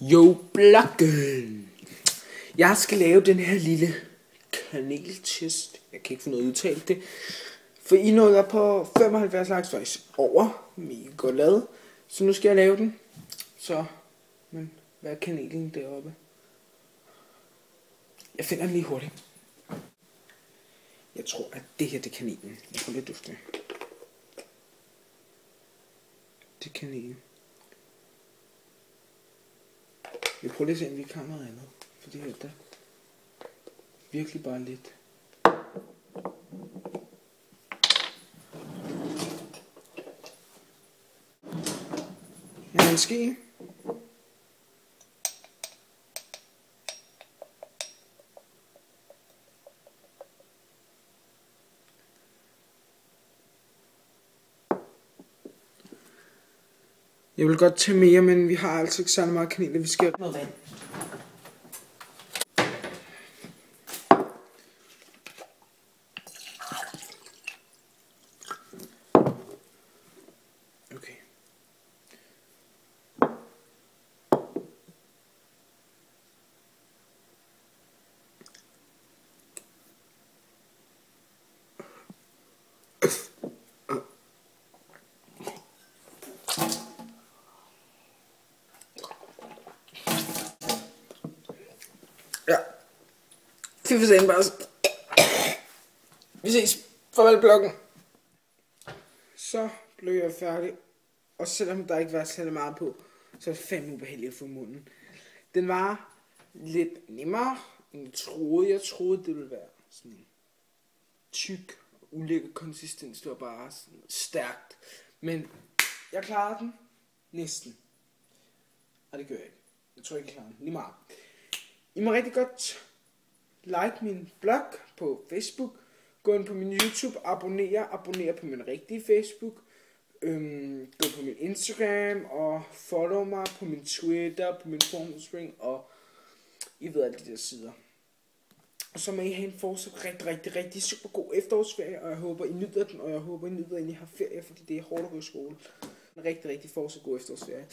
Jo, blokken. Jeg skal lave den her lille kaneltest. Jeg kan ikke få noget udtalt det. For I nåede på 75 likes faktisk over. Mega godt lavet. Så nu skal jeg lave den. Så, men hvad er kanelen deroppe? Jeg finder den lige hurtigt. Jeg tror, at det her det er kanelen. Jeg får lidt duft. Det er kanelen. Jeg prøver lige at se, om vi kan noget andet. For det er der virkelig bare lidt. Ja, måske. Jeg vil godt tage mere, men vi har altså ikke særlig meget kanel, vi skal noget vand. Okay. Ja. Fy for satan bare. Vi ses. Farvel blokken. Så blev jeg færdig. Og selvom der ikke var særlig meget på, så er det fandme ubehageligt at få munden. Den var lidt nemmere, end jeg troede. Jeg troede, det ville være sådan tyk, ulækker konsistens. Det var bare sådan stærkt. Men jeg klarede den næsten. Og det gør jeg ikke. Jeg tror ikke, jeg klarer den. Lige meget. I må rigtig godt like min blog på Facebook. Gå ind på min YouTube, abonner, abonner på min rigtige Facebook. Øhm, gå på min Instagram og follow mig på min Twitter, på min formspring og I ved alle de der sider. Og så må I have en fortsat rigtig, rigtig, rigtig super god efterårsferie, og jeg håber I nyder den, og jeg håber I nyder, at I har ferie, fordi det er hårdt at gå i skole. En rigtig, rigtig fortsat god efterårsferie.